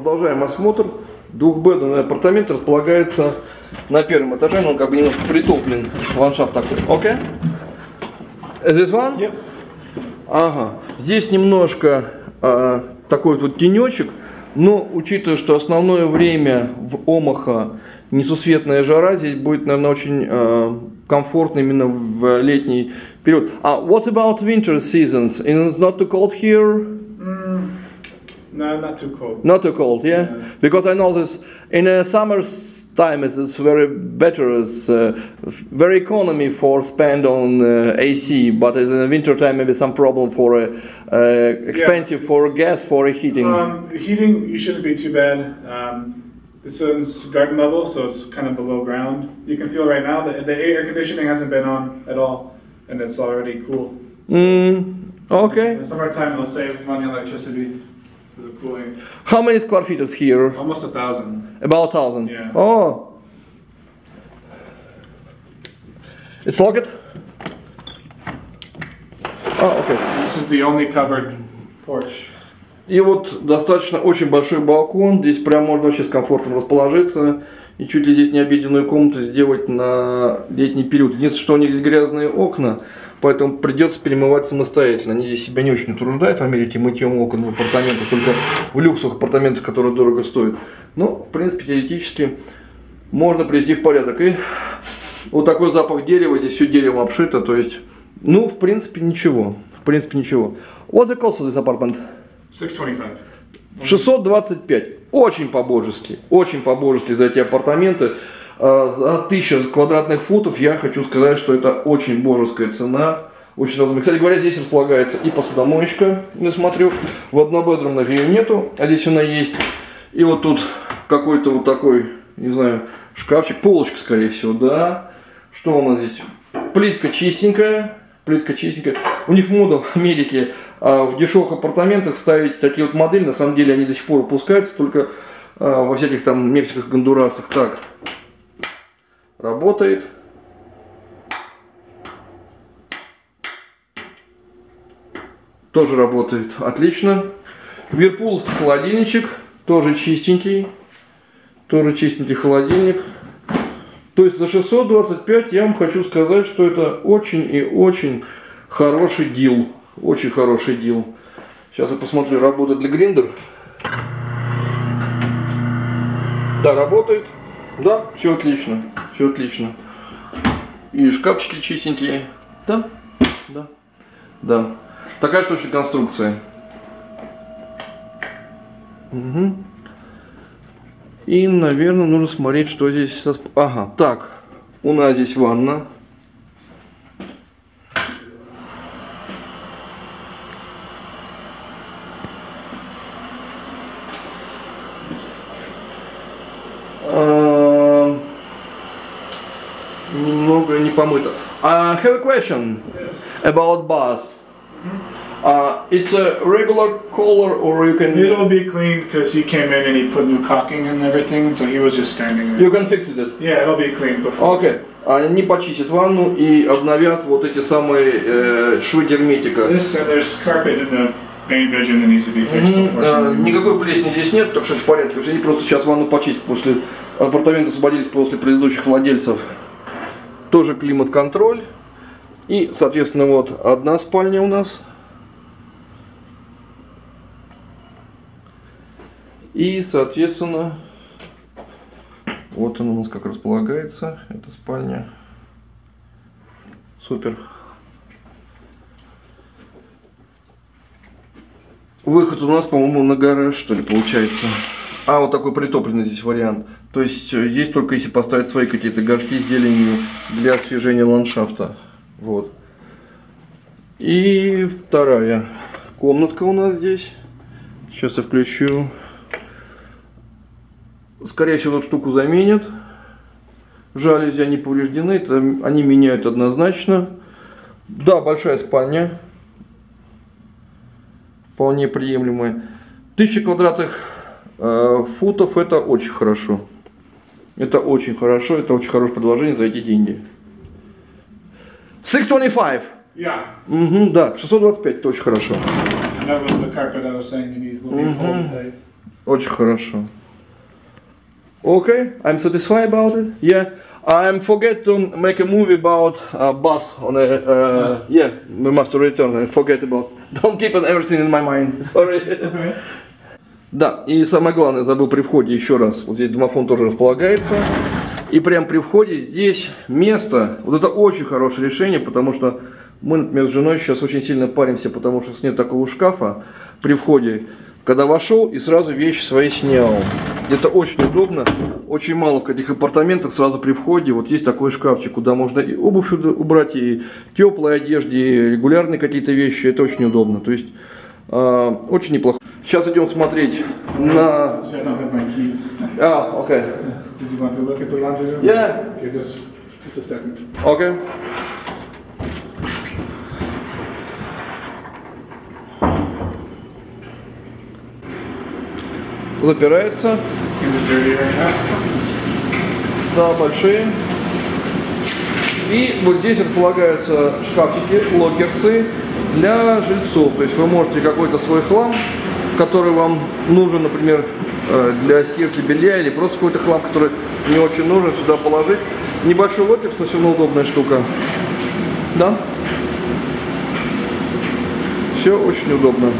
продолжаем осмотр. Двухбедный апартамент располагается на первом этаже, но он как бы немножко притоплен. Ландшафт такой. Окей? Okay? This one? Yep. Ага. Здесь немножко а, такой вот тенечек, но учитывая, что основное время в Омаха несусветная жара, здесь будет, наверное, очень а, комфортно именно в летний период. А what about winter seasons? It's not too cold here? No, not too cold. Not too cold, yeah? Yeah. Because I know this in a summer time it's it's very better, it's uh, very economy for spend on uh, AC, but in the winter time maybe some problem for uh, uh, expensive for gas for heating. Um, heating, you shouldn't be too bad. Um, this is garden level, so it's kind of below ground. You can feel right now that the air conditioning hasn't been on at all, and it's already cool. Mm, okay. In the summertime, they'll save money on electricity the. How many square feet is here? Almost a thousand. About thousand. Yeah. Oh. It's locked? А, окей. This is the only covered porch. И вот достаточно очень большой балкон. Здесь прям можно вообще с комфортом расположиться. И чуть ли здесь не обеденную комнату сделать на летний период. Единственное, что у них здесь грязные окна, поэтому придется перемывать самостоятельно. Они здесь себя не очень утруждают в Америке мытьем окон в апартаментах, только в люксовых апартаментах, которые дорого стоят. Но, в принципе, теоретически можно привести в порядок. И вот такой запах дерева, здесь все деревом обшито, то есть, ну, в принципе, ничего. В принципе, ничего. What's the cost of this apartment? 625. 625. Очень по-божески. Очень по-божески за эти апартаменты. А, За 1000 квадратных футов я хочу сказать, что это очень божеская цена. Очень разумно. Кстати говоря, здесь располагается и посудомоечка, я смотрю. В однобедрумных ее нету, а здесь она есть. И вот тут какой-то вот такой, не знаю, шкафчик, полочка, скорее всего, да. Что у нас здесь? Плитка чистенькая, плитка чистенькая. У них мода в Америке а, в дешевых апартаментах ставить такие вот модели. На самом деле они до сих пор выпускаются только а, во всяких там Мексиках, Гондурасах. Так, работает. Тоже работает отлично. Вирпуловский холодильничек, тоже чистенький. Тоже чистенький холодильник. То есть за 625 я вам хочу сказать, что это очень и очень хороший дил. Очень хороший дил. Сейчас я посмотрю, работает ли гриндер. Да, работает. Да, все отлично. Все отлично. И шкафчики чистенькие. Да, да, да. Такая точно конструкция. Мгм. И, наверное, нужно смотреть, что здесь. Ага, так. У нас здесь ванна. А, Немного не помыто. I have a question about bath. Uh, it's a regular color or you can It'll be clean because he came in and he put new caulking and everything, so he was just standing there. you can fix it. Yeah, it'll be clean before. Окей. Они почистят ванну и обновят вот эти самые э, швы герметика. This and there's carpet in the main bedroom that needs to be fixed before. э, something- Никакой плесени здесь нет, так что все в порядке. Они просто сейчас ванну почистят после апартаменты освободились после предыдущих владельцев. Тоже климат-контроль. И, соответственно, вот одна спальня у нас. И, соответственно, вот он у нас как располагается. Это спальня. Супер. Выход у нас, по-моему, на гараж, что ли, получается. А, вот такой притопленный здесь вариант. То есть э, здесь только если поставить свои какие-то горшки с зеленью для освежения ландшафта. Вот. И вторая комнатка у нас здесь. Сейчас я включу. Скорее всего, эту штуку заменят. Жалюзи, они повреждены. Это они меняют однозначно. Да, большая спальня. Вполне приемлемая. Тысяча квадратных футов это очень хорошо. Это очень хорошо, это очень хорошее предложение за эти деньги. 625. Yeah, Угу, да, 625 это очень хорошо. Mhm. tight. Очень хорошо. Okay, I'm satisfied about it. Yeah, I'm forget to make a movie about uh, bus on a. Uh, yeah, we must return. I forget about. Don't keep everything in my mind. Sorry. Да, и самое главное, забыл при входе еще раз. Вот здесь домофон тоже располагается. И прям при входе здесь место. Вот это очень хорошее решение, потому что мы, например, с женой сейчас очень сильно паримся, потому что нет такого шкафа при входе. Когда вошел и сразу вещи свои снял. Это очень удобно. Очень мало в этих апартаментах сразу при входе. Вот есть такой шкафчик, куда можно и обувь убрать, и теплой одежде, и регулярные какие-то вещи. Это очень удобно. То есть э, очень неплохо. Сейчас идем смотреть на... А, окей. Yeah. Окей. Запирается. Да, большие. И вот здесь располагаются шкафчики, lockers ы для жильцов. То есть вы можете какой-то свой хлам, который вам нужен, например, э, для стирки белья или просто какой-то хлам, который не очень нужен, сюда положить. Небольшой lockers, но все равно удобная штука. Да? Все очень удобно.